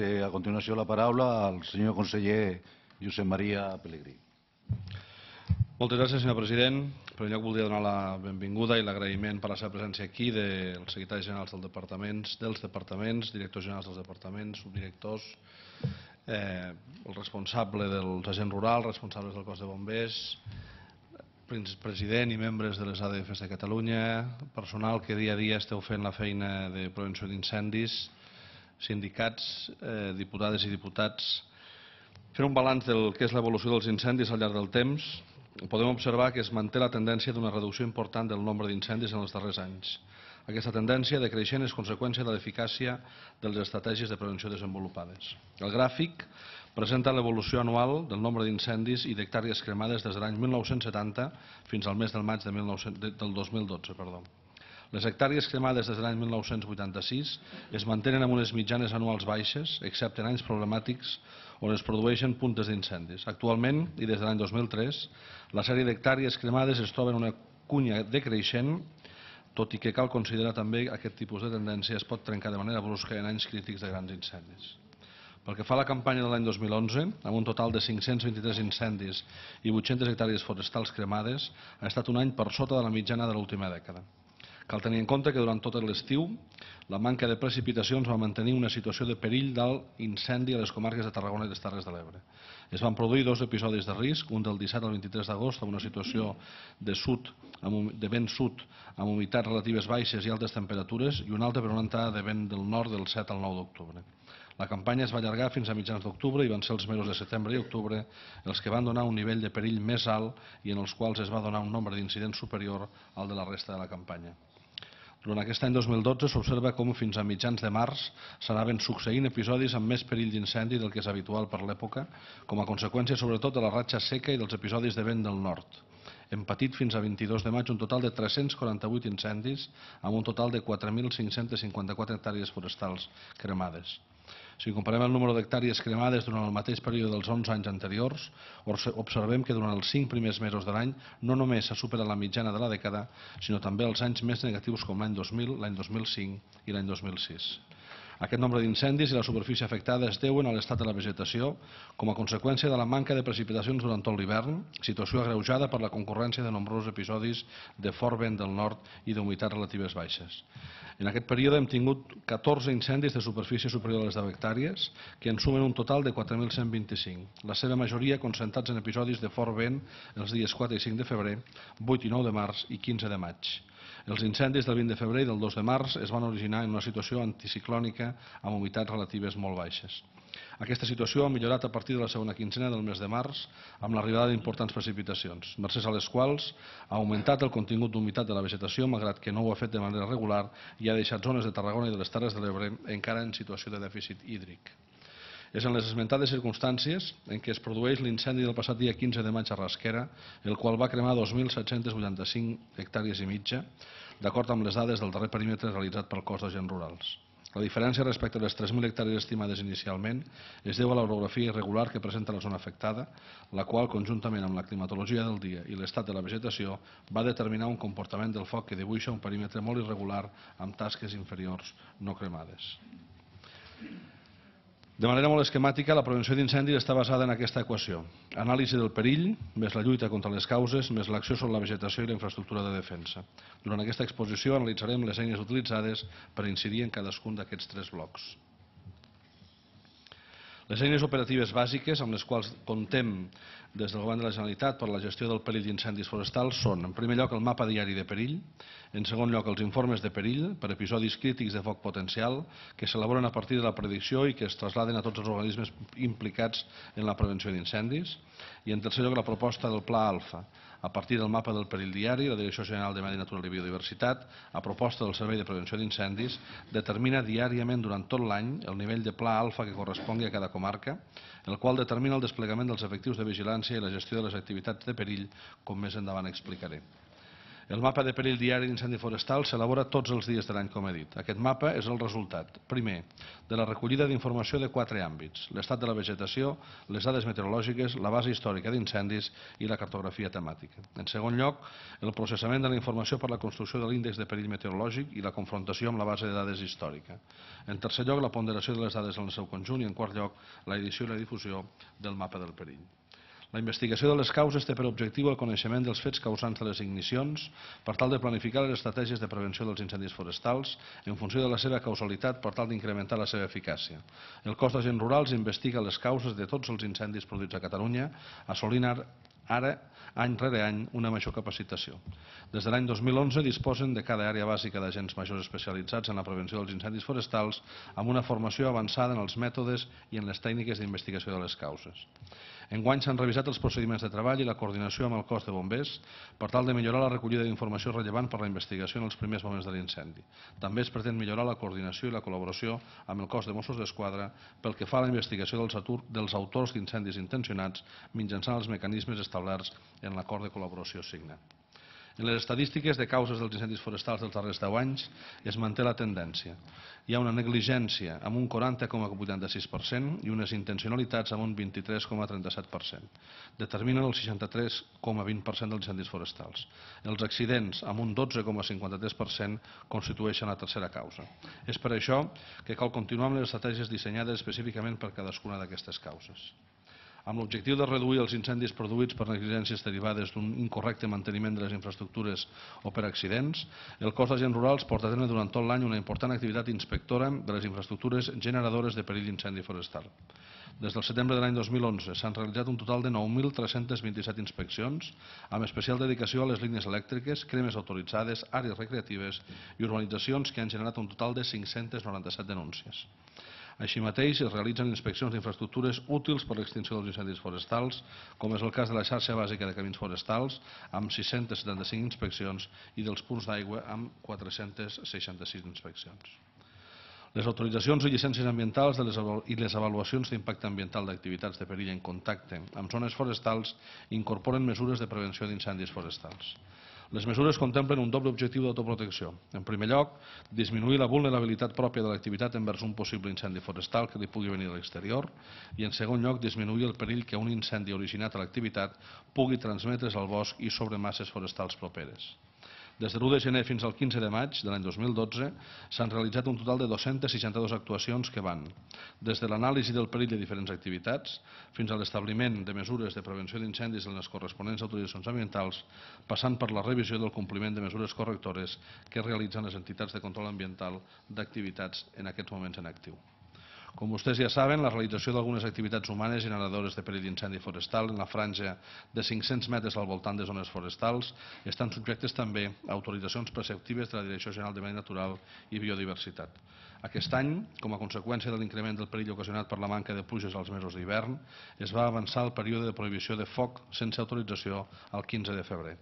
Té a continuació la paraula al senyor conseller Josep Maria Pellegrí. Moltes gràcies, senyor president. En primer lloc, voldria donar la benvinguda i l'agraïment per la seva presència aquí dels secretaris generals dels departaments, dels departaments, directors generals dels departaments, subdirectors, eh, el responsable dels agents rurals, responsables del cos de bombers, president i membres de les ADFs de Catalunya, personal que dia a dia esteu fent la feina de prevenció d'incendis, sindicats, eh, diputades i diputats. Fer un balanç del que és l'evolució dels incendis al llarg del temps, podem observar que es manté la tendència d'una reducció important del nombre d'incendis en els darrers anys. Aquesta tendència decreixent és conseqüència de l'eficàcia de les estratègies de prevenció desenvolupades. El gràfic presenta l'evolució anual del nombre d'incendis i d'hectàrees cremades des de l'any 1970 fins al mes del maig de 19, del 2012. Perdó. Les hectàrees cremades des de l'any 1986 es mantenen amb unes mitjanes anuals baixes, excepte en anys problemàtics on es produeixen puntes d'incendis. Actualment, i des de l'any 2003, la sèrie d'hectàrees cremades es troba en una cunya decreixent, tot i que cal considerar també que aquest tipus de tendència es pot trencar de manera brusca en anys crítics de grans incendis. Pel que fa a la campanya de l'any 2011, amb un total de 523 incendis i 800 hectàrees forestals cremades, ha estat un any per sota de la mitjana de l'última dècada. Cal tenir en compte que durant tot l'estiu la manca de precipitacions va mantenir una situació de perill d'alt incendi a les comarques de Tarragona i les Terres de l'Ebre. Es van produir dos episodis de risc, un del 17 al 23 d'agost amb una situació de, sud, de vent sud amb humitats relatives baixes i altes temperatures i un altre per una entrada de vent del nord del 7 al 9 d'octubre. La campanya es va allargar fins a mitjans d'octubre i van ser els mesos de setembre i octubre els que van donar un nivell de perill més alt i en els quals es va donar un nombre d'incidents superior al de la resta de la campanya. Durant aquest any 2012 s'observa com fins a mitjans de març s'anaven succeint episodis amb més perill d'incendi del que és habitual per l'època, com a conseqüència sobretot de la ratxa seca i dels episodis de vent del nord. Hem patit fins a 22 de maig un total de 348 incendis amb un total de 4.554 hectàrees forestals cremades. Si comparem el número d'hectàrees cremades durant el mateix període dels 11 anys anteriors, observem que durant els 5 primers mesos de l'any no només s'ha superat la mitjana de la dècada, sinó també els anys més negatius com l'any 2000, l'any 2005 i l'any 2006. Aquest nombre d'incendis i la superfície afectada es deuen a l'estat de la vegetació com a conseqüència de la manca de precipitacions durant tot l'hivern, situació agreujada per la concurrència de nombrosos episodis de fort vent del nord i d'humitats relatives baixes. En aquest període hem tingut 14 incendis de superfície superior a les 10 hectàrees, que en sumen un total de 4.125, la seva majoria concentrats en episodis de fort vent els dies 4 i 5 de febrer, 8 i 9 de març i 15 de maig. Els incendis del 20 de febrer i del 2 de març es van originar en una situació anticiclònica amb humitats relatives molt baixes. Aquesta situació ha millorat a partir de la segona quincena del mes de març amb l'arribada d'importants precipitacions, mercès a les quals ha augmentat el contingut d'humitat de la vegetació, malgrat que no ho ha fet de manera regular i ha deixat zones de Tarragona i de les Terres de l'Ebre encara en situació de dèficit hídric. És en les esmentades circumstàncies en què es produeix l'incendi del passat dia 15 de maig a Rasquera, el qual va cremar 2.785 hectàrees i mitja, d'acord amb les dades del darrer perímetre realitzat pel cos d'agents rurals. La diferència respecte a les 3.000 hectàrees estimades inicialment es deu a l'orografia irregular que presenta la zona afectada, la qual, conjuntament amb la climatologia del dia i l'estat de la vegetació, va determinar un comportament del foc que dibuixa un perímetre molt irregular amb tasques inferiors no cremades. De manera molt esquemàtica, la prevenció d'incendis està basada en aquesta equació. Anàlisi del perill, més la lluita contra les causes, més l'acció sobre la vegetació i la infraestructura de defensa. Durant aquesta exposició analitzarem les eines utilitzades per incidir en cadascun d'aquests tres blocs. Les eines operatives bàsiques amb les quals contem des del Govern de la Generalitat per la gestió del perill d'incendis forestals són, en primer lloc, el mapa diari de perill, en segon lloc, els informes de perill per episodis crítics de foc potencial que s'elaboren a partir de la predicció i que es trasladen a tots els organismes implicats en la prevenció d'incendis, i en tercer lloc, la proposta del Pla Alfa, a partir del mapa del perill diari, la Direcció General de Medi Natural i Biodiversitat, a proposta del Servei de Prevenció d'Incendis, determina diàriament durant tot l'any el nivell de pla alfa que correspongui a cada comarca, el qual determina el desplegament dels efectius de vigilància i la gestió de les activitats de perill, com més endavant explicaré. El mapa de perill diari d'incendi forestal s'elabora tots els dies de l'any, com he dit. Aquest mapa és el resultat, primer, de la recollida d'informació de quatre àmbits, l'estat de la vegetació, les dades meteorològiques, la base històrica d'incendis i la cartografia temàtica. En segon lloc, el processament de la informació per la construcció de l'índex de perill meteorològic i la confrontació amb la base de dades històrica. En tercer lloc, la ponderació de les dades en el seu conjunt i, en quart lloc, la edició i la difusió del mapa del perill. La investigació de les causes té per objectiu el coneixement dels fets causants de les ignicions per tal de planificar les estratègies de prevenció dels incendis forestals en funció de la seva causalitat per tal d'incrementar la seva eficàcia. El cos d'agents rurals investiga les causes de tots els incendis produïts a Catalunya, assolint ara, any rere any, una major capacitació. Des de l'any 2011 disposen de cada àrea bàsica d'agents majors especialitzats en la prevenció dels incendis forestals amb una formació avançada en els mètodes i en les tècniques d'investigació de les causes. Enguany s'han revisat els procediments de treball i la coordinació amb el cos de bombers per tal de millorar la recollida d'informació rellevant per la investigació en els primers moments de l'incendi. També es pretén millorar la coordinació i la col·laboració amb el cos de Mossos d'Esquadra pel que fa a la investigació dels, dels autors d'incendis intencionats mitjançant els mecanismes establerts en l'acord de col·laboració signat. En les estadístiques de causes dels incendis forestals dels darrers 10 anys es manté la tendència. Hi ha una negligència amb un 40,86% i unes intencionalitats amb un 23,37%. Determinen el 63,20% dels incendis forestals. Els accidents amb un 12,53% constitueixen la tercera causa. És per això que cal continuar amb les estratègies dissenyades específicament per cadascuna d'aquestes causes amb l'objectiu de reduir els incendis produïts per negligències derivades d'un incorrecte manteniment de les infraestructures o per accidents, el cos d'agents rurals porta a terme durant tot l'any una important activitat inspectora de les infraestructures generadores de perill d'incendi forestal. Des del setembre de l'any 2011 s'han realitzat un total de 9.327 inspeccions, amb especial dedicació a les línies elèctriques, cremes autoritzades, àrees recreatives i urbanitzacions que han generat un total de 597 denúncies. Així mateix, es realitzen inspeccions d'infraestructures útils per l'extinció dels incendis forestals, com és el cas de la xarxa bàsica de camins forestals, amb 675 inspeccions, i dels punts d'aigua, amb 466 inspeccions. Les autoritzacions i llicències ambientals i les avaluacions d'impacte ambiental d'activitats de perill en contacte amb zones forestals incorporen mesures de prevenció d'incendis forestals. Les mesures contemplen un doble objectiu d'autoprotecció. En primer lloc, disminuir la vulnerabilitat pròpia de l'activitat envers un possible incendi forestal que li pugui venir a l'exterior i, en segon lloc, disminuir el perill que un incendi originat a l'activitat pugui transmetre's al bosc i sobre masses forestals properes. Des de l'1 de gener fins al 15 de maig de l'any 2012 s'han realitzat un total de 262 actuacions que van des de l'anàlisi del perill de diferents activitats fins a l'establiment de mesures de prevenció d'incendis en les corresponents autoritzacions ambientals, passant per la revisió del compliment de mesures correctores que realitzen les entitats de control ambiental d'activitats en aquests moments en actiu. Com vostès ja saben, la realització d'algunes activitats humanes generadores de perill d'incendi forestal en la franja de 500 metres al voltant de zones forestals estan subjectes també a autoritzacions preceptives de la Direcció General de Medi Natural i Biodiversitat. Aquest any, com a conseqüència de l'increment del perill ocasionat per la manca de pluges als mesos d'hivern, es va avançar el període de prohibició de foc sense autorització al 15 de febrer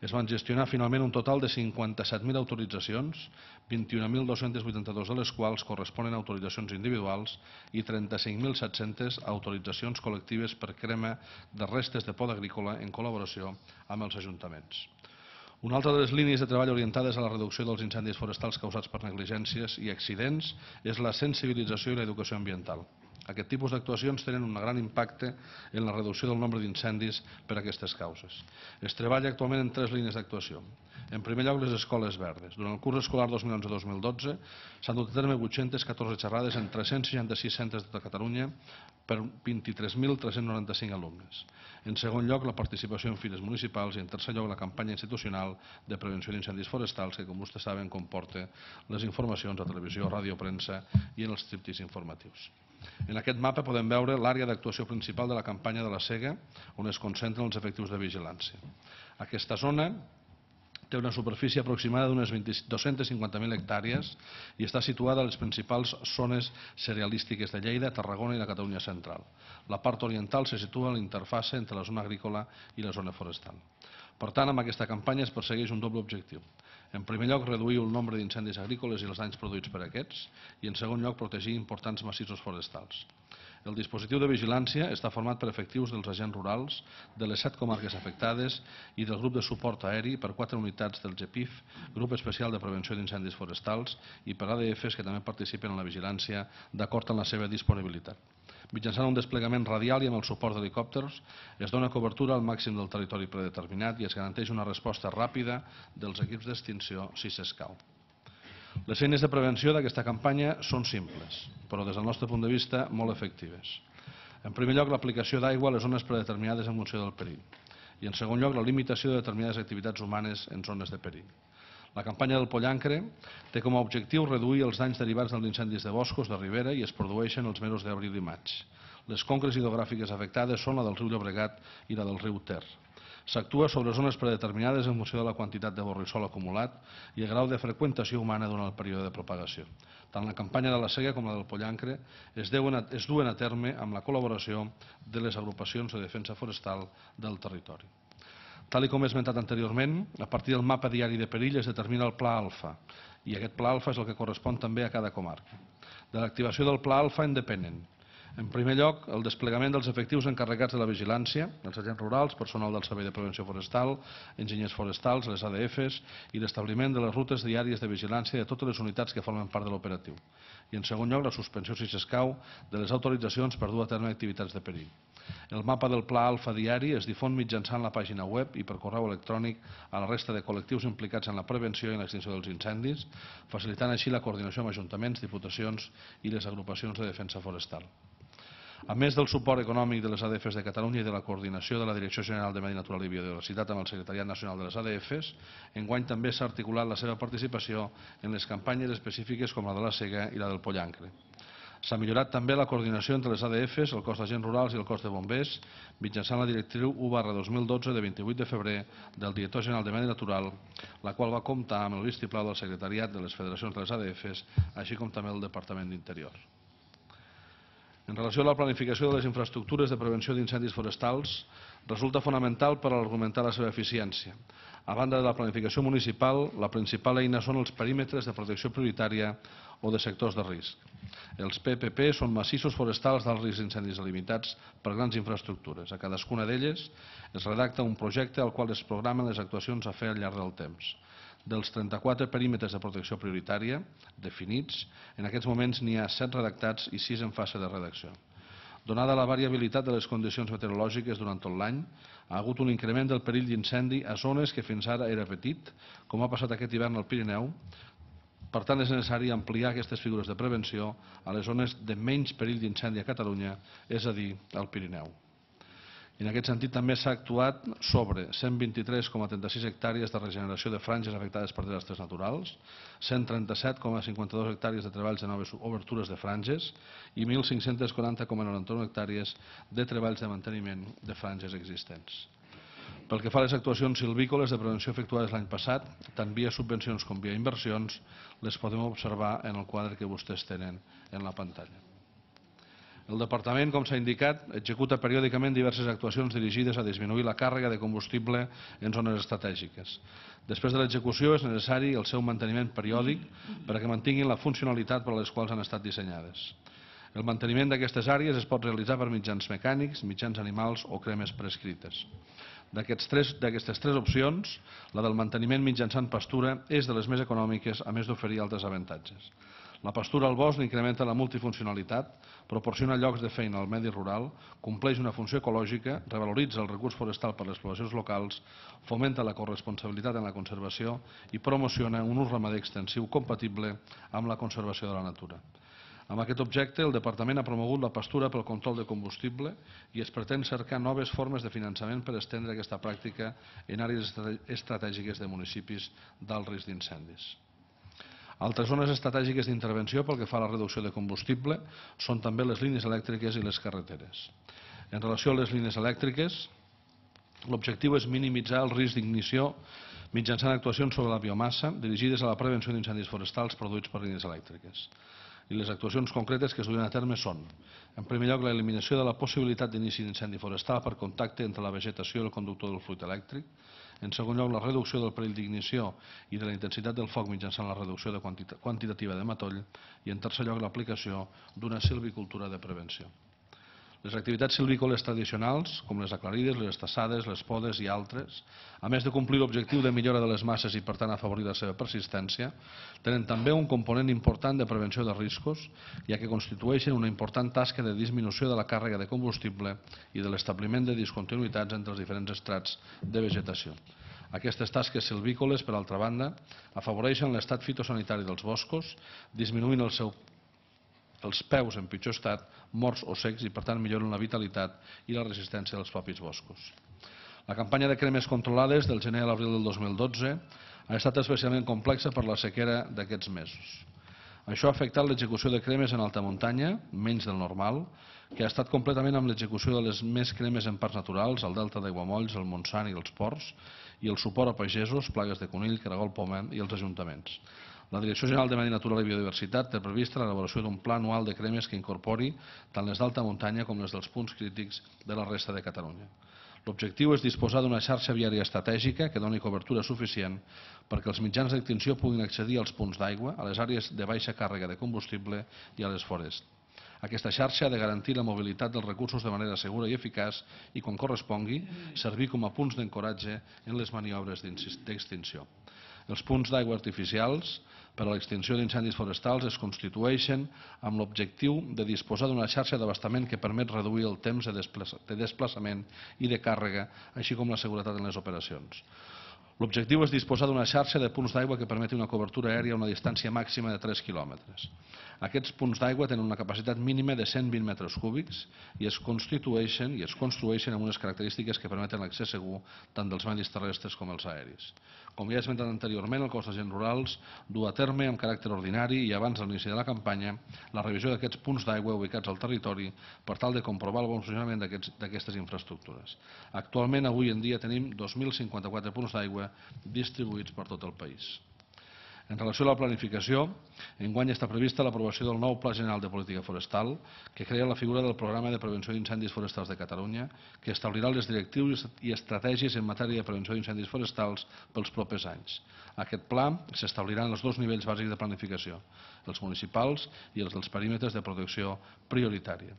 es van gestionar finalment un total de 57.000 autoritzacions, 21.282 de les quals corresponen a autoritzacions individuals i 35.700 autoritzacions col·lectives per crema de restes de poda agrícola en col·laboració amb els ajuntaments. Una altra de les línies de treball orientades a la reducció dels incendis forestals causats per negligències i accidents és la sensibilització i l'educació ambiental. Aquest tipus d'actuacions tenen un gran impacte en la reducció del nombre d'incendis per aquestes causes. Es treballa actualment en tres línies d'actuació. En primer lloc, les escoles verdes. Durant el curs escolar 2011-2012 s'han dut a terme 814 xerrades en 366 centres de Catalunya per 23.395 alumnes. En segon lloc, la participació en fires municipals i en tercer lloc, la campanya institucional de prevenció d'incendis forestals que, com vostès saben, comporta les informacions a televisió, ràdio, premsa i en els triptis informatius. En aquest mapa podem veure l'àrea d'actuació principal de la campanya de la Sega, on es concentren els efectius de vigilància. Aquesta zona té una superfície aproximada d'unes 250.000 hectàrees i està situada a les principals zones cerealístiques de Lleida, Tarragona i la Catalunya central. La part oriental se situa a l'interfase entre la zona agrícola i la zona forestal. Per tant, amb aquesta campanya es persegueix un doble objectiu. En primer lloc, reduir el nombre d'incendis agrícoles i els danys produïts per aquests, i en segon lloc, protegir importants massissos forestals. El dispositiu de vigilància està format per efectius dels agents rurals de les set comarques afectades i del grup de suport aeri per quatre unitats del GEPIF, Grup Especial de Prevenció d'Incendis Forestals, i per ADFs que també participen en la vigilància d'acord amb la seva disponibilitat. Mitjançant un desplegament radial i amb el suport d'helicòpters es dona cobertura al màxim del territori predeterminat i es garanteix una resposta ràpida dels equips d'extinció si s'escau. Les eines de prevenció d'aquesta campanya són simples, però des del nostre punt de vista molt efectives. En primer lloc, l'aplicació d'aigua a les zones predeterminades en funció del perill. I en segon lloc, la limitació de determinades activitats humanes en zones de perill. La campanya del Pollancre té com a objectiu reduir els danys derivats dels incendis de boscos de ribera i es produeixen els mesos d'abril i maig. Les conques hidrogràfiques afectades són la del riu Llobregat i la del riu Ter. S'actua sobre zones predeterminades en funció de la quantitat de borrissol acumulat i el grau de freqüentació humana durant el període de propagació. Tant la campanya de la Sega com la del Pollancre es, deuen es duen a terme amb la col·laboració de les agrupacions de defensa forestal del territori. Tal com he esmentat anteriorment, a partir del mapa diari de perill es determina el pla alfa i aquest pla alfa és el que correspon també a cada comarca. De l'activació del pla alfa en depenen en primer lloc, el desplegament dels efectius encarregats de la vigilància, els agents rurals, personal del Servei de Prevenció Forestal, enginyers forestals, les ADFs i l'establiment de les rutes diàries de vigilància de totes les unitats que formen part de l'operatiu. I en segon lloc, la suspensió, si s'escau, de les autoritzacions per dur a terme activitats de perill. El mapa del Pla Alfa diari es difon mitjançant la pàgina web i per correu electrònic a la resta de col·lectius implicats en la prevenció i l'extinció dels incendis, facilitant així la coordinació amb ajuntaments, diputacions i les agrupacions de defensa forestal. A més del suport econòmic de les ADFs de Catalunya i de la coordinació de la Direcció General de Medi Natural i Biodiversitat amb el Secretariat Nacional de les ADFs, enguany també s'ha articulat la seva participació en les campanyes específiques com la de la Sega i la del Pollancre. S'ha millorat també la coordinació entre les ADFs, el cos d'agents rurals i el cos de bombers, mitjançant la directriu 1 barra 2012 de 28 de febrer del director general de Medi Natural, la qual va comptar amb el vistiplau del secretariat de les federacions de les ADFs, així com també el Departament d'Interior. En relació a la planificació de les infraestructures de prevenció d'incendis forestals, resulta fonamental per argumentar la seva eficiència. A banda de la planificació municipal, la principal eina són els perímetres de protecció prioritària o de sectors de risc. Els PPP són massissos forestals d'alt risc d'incendis delimitats per grans infraestructures. A cadascuna d'elles es redacta un projecte al qual es programen les actuacions a fer al llarg del temps. Dels 34 perímetres de protecció prioritària definits, en aquests moments n'hi ha 7 redactats i 6 en fase de redacció. Donada la variabilitat de les condicions meteorològiques durant tot l'any, ha hagut un increment del perill d'incendi a zones que fins ara era petit, com ha passat aquest hivern al Pirineu. Per tant, és necessari ampliar aquestes figures de prevenció a les zones de menys perill d'incendi a Catalunya, és a dir, al Pirineu. En aquest sentit també s'ha actuat sobre 123,36 hectàrees de regeneració de franges afectades per desastres naturals, 137,52 hectàrees de treballs de noves obertures de franges i 1.540,91 hectàrees de treballs de manteniment de franges existents. Pel que fa a les actuacions silvícoles de prevenció efectuades l'any passat, tant via subvencions com via inversions, les podem observar en el quadre que vostès tenen en la pantalla. El Departament, com s'ha indicat, executa periòdicament diverses actuacions dirigides a disminuir la càrrega de combustible en zones estratègiques. Després de l'execució és necessari el seu manteniment periòdic perquè mantinguin la funcionalitat per a les quals han estat dissenyades. El manteniment d'aquestes àrees es pot realitzar per mitjans mecànics, mitjans animals o cremes prescrites. D'aquestes tres, tres opcions, la del manteniment mitjançant pastura és de les més econòmiques, a més d'oferir altres avantatges. La pastura al bosc incrementa la multifuncionalitat, proporciona llocs de feina al medi rural, compleix una funció ecològica, revaloritza el recurs forestal per les poblacions locals, fomenta la corresponsabilitat en la conservació i promociona un ús ramader extensiu compatible amb la conservació de la natura. Amb aquest objecte, el Departament ha promogut la pastura pel control de combustible i es pretén cercar noves formes de finançament per estendre aquesta pràctica en àrees estratègiques de municipis d'alt risc d'incendis. Altres zones estratègiques d'intervenció pel que fa a la reducció de combustible són també les línies elèctriques i les carreteres. En relació a les línies elèctriques, l'objectiu és minimitzar el risc d'ignició mitjançant actuacions sobre la biomassa dirigides a la prevenció d'incendis forestals produïts per línies elèctriques. I les actuacions concretes que es duen a terme són, en primer lloc, l'eliminació de la possibilitat d'inici d'incendi forestal per contacte entre la vegetació i el conductor del fluid elèctric, En segon lloc, la reducció del perill d'ignició i de la intensitat del foc mitjançant la reducció de quantitativa de matoll. I en tercer lloc, l'aplicació d'una silvicultura de prevenció. Les activitats silvícoles tradicionals, com les aclarides, les estassades, les podes i altres, a més de complir l'objectiu de millora de les masses i per tant afavorir la seva persistència, tenen també un component important de prevenció de riscos, ja que constitueixen una important tasca de disminució de la càrrega de combustible i de l'establiment de discontinuïtats entre els diferents estrats de vegetació. Aquestes tasques silvícoles, per altra banda, afavoreixen l'estat fitosanitari dels boscos, disminuint el seu els peus en pitjor estat, morts o secs i per tant milloren la vitalitat i la resistència dels propis boscos. La campanya de cremes controlades del gener a l'abril del 2012 ha estat especialment complexa per la sequera d'aquests mesos. Això ha afectat l'execució de cremes en alta muntanya, menys del normal, que ha estat completament amb l'execució de les més cremes en parcs naturals, al delta d'Aiguamolls, el Montsant i els ports, i el suport a pagesos, plagues de conill, caragol pomen i els ajuntaments. La Direcció General de Medi Natural i Biodiversitat té prevista l'elaboració d'un pla anual de cremes que incorpori tant les d'alta muntanya com les dels punts crítics de la resta de Catalunya. L'objectiu és disposar d'una xarxa viària estratègica que doni cobertura suficient perquè els mitjans d'extinció puguin accedir als punts d'aigua, a les àrees de baixa càrrega de combustible i a les forests. Aquesta xarxa ha de garantir la mobilitat dels recursos de manera segura i eficaç i, quan correspongui, servir com a punts d'encoratge en les maniobres d'extinció. Els punts d'aigua artificials per a l'extinció d'incendis forestals es constitueixen amb l'objectiu de disposar d'una xarxa d'abastament que permet reduir el temps de desplaçament i de càrrega, així com la seguretat en les operacions. L'objectiu és disposar d'una xarxa de punts d'aigua que permeti una cobertura aèria a una distància màxima de 3 quilòmetres. Aquests punts d'aigua tenen una capacitat mínima de 120 metres cúbics i es constitueixen i es construeixen amb unes característiques que permeten l'accés segur tant dels medis terrestres com els aeris. Com ja he esmentat anteriorment, el cos d'agents rurals du a terme amb caràcter ordinari i abans de l'inici de la campanya la revisió d'aquests punts d'aigua ubicats al territori per tal de comprovar el bon funcionament d'aquestes infraestructures. Actualment, avui en dia, tenim 2.054 punts d'aigua distribuïts per tot el país. En relació a la planificació, enguany està prevista l'aprovació del nou Pla General de Política Forestal, que crea la figura del Programa de Prevenció d'Incendis Forestals de Catalunya, que establirà les directius i estratègies en matèria de prevenció d'incendis forestals pels propers anys. Aquest pla s'establirà en els dos nivells bàsics de planificació, els municipals i els dels perímetres de protecció prioritària.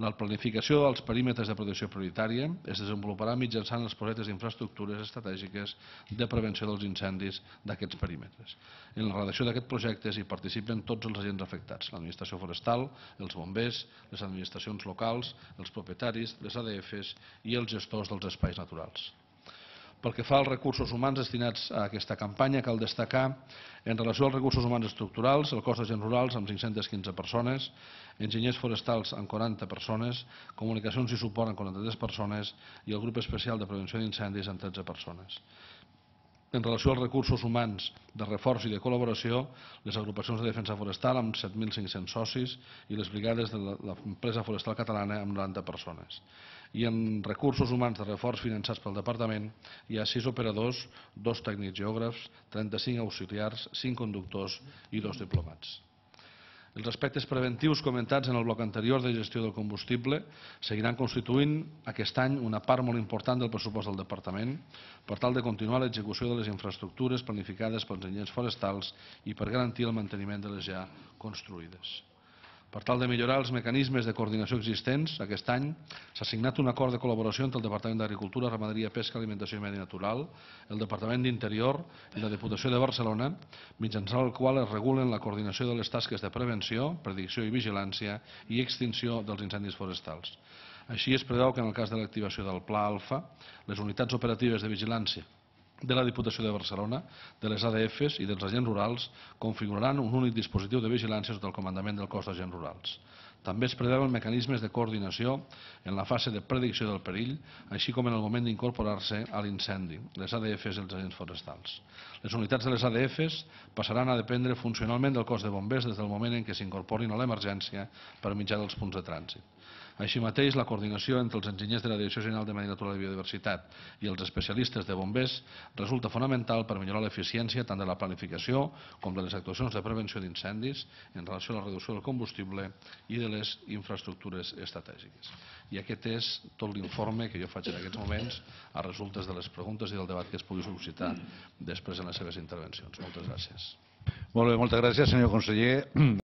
La planificació dels perímetres de protecció prioritària es desenvoluparà mitjançant els projectes d'infraestructures estratègiques de prevenció dels incendis d'aquests perímetres. En la redacció d'aquests projectes hi participen tots els agents afectats, l'administració forestal, els bombers, les administracions locals, els propietaris, les ADFs i els gestors dels espais naturals. Pel que fa als recursos humans destinats a aquesta campanya, cal destacar, en relació als recursos humans estructurals, el cos d'agents rurals amb 515 persones, enginyers forestals amb 40 persones, comunicacions i suport amb 43 persones i el grup especial de prevenció d'incendis amb 13 persones. En relació als recursos humans de reforç i de col·laboració, les agrupacions de defensa forestal amb 7.500 socis i les brigades de l'empresa forestal catalana amb 90 persones i en recursos humans de reforç finançats pel Departament hi ha 6 operadors, 2 tècnics geògrafs, 35 auxiliars, 5 conductors i 2 diplomats. Els aspectes preventius comentats en el bloc anterior de gestió del combustible seguiran constituint aquest any una part molt important del pressupost del Departament per tal de continuar l'execució de les infraestructures planificades pels enginyers forestals i per garantir el manteniment de les ja construïdes. Per tal de millorar els mecanismes de coordinació existents, aquest any s'ha signat un acord de col·laboració entre el Departament d'Agricultura, Ramaderia, Pesca, Alimentació i Medi Natural, el Departament d'Interior i la Diputació de Barcelona, mitjançant el qual es regulen la coordinació de les tasques de prevenció, predicció i vigilància i extinció dels incendis forestals. Així es preveu que en el cas de l'activació del Pla Alfa, les unitats operatives de vigilància de la Diputació de Barcelona, de les ADFs i dels agents rurals configuraran un únic dispositiu de vigilància sota el comandament del cos d'agents rurals. També es preveuen mecanismes de coordinació en la fase de predicció del perill, així com en el moment d'incorporar-se a l'incendi, les ADFs i els agents forestals. Les unitats de les ADFs passaran a dependre funcionalment del cos de bombers des del moment en què s'incorporin a l'emergència per mitjà dels punts de trànsit. Així mateix, la coordinació entre els enginyers de la Direcció General de Medi Natural i Biodiversitat i els especialistes de bombers resulta fonamental per millorar l'eficiència tant de la planificació com de les actuacions de prevenció d'incendis en relació a la reducció del combustible i de les infraestructures estratègiques. I aquest és tot l'informe que jo faig en aquests moments a resultes de les preguntes i del debat que es pugui suscitar després en les seves intervencions. Moltes gràcies. Molt bé, moltes gràcies, senyor conseller.